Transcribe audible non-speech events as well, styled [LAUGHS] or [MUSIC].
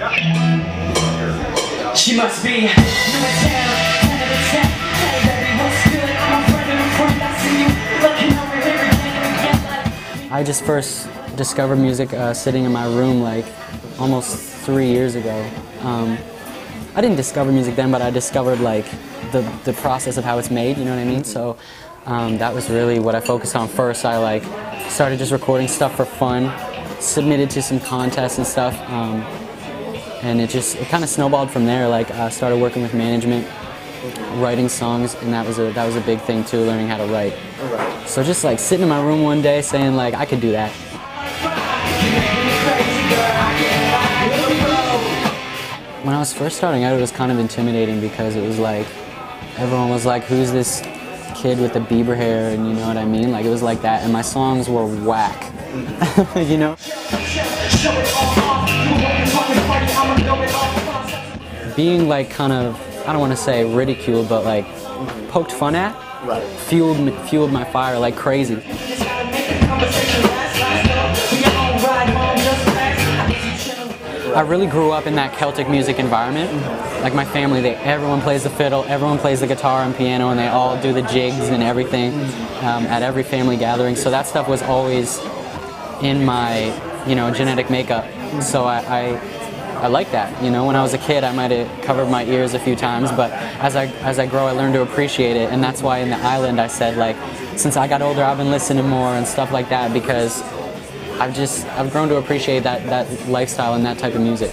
She must be new in town, kind of a town. Hey baby, what's good? I'm a friend of a friend. I see you looking over here. I just first discovered music uh, sitting in my room like almost three years ago. Um, I didn't discover music then, but I discovered like the, the process of how it's made, you know what I mean? So um, that was really what I focused on first. I like started just recording stuff for fun, submitted to some contests and stuff, um, and it just it kind of snowballed from there. Like I started working with management, writing songs, and that was a that was a big thing too, learning how to write. So just like sitting in my room one day saying like I could do that. When I was first starting out, it was kind of intimidating because it was like everyone was like, "Who's this kid with the Bieber hair?" and you know what I mean. Like it was like that, and my songs were whack. [LAUGHS] you know. Being like kind of I don't want to say ridiculed, but like poked fun at, Right. fueled me- fueled my fire like crazy. I really grew up in that Celtic music environment. Like my family, they everyone plays the fiddle, everyone plays the guitar and piano, and they all do the jigs and everything um, at every family gathering. So that stuff was always in my, you know, genetic makeup. So I, I, I like that. You know, when I was a kid, I might have covered my ears a few times, but as I as I grow, I learn to appreciate it, and that's why in the island I said like, since I got older, I've been listening more and stuff like that because I've just I've grown to appreciate that that lifestyle and that type of music.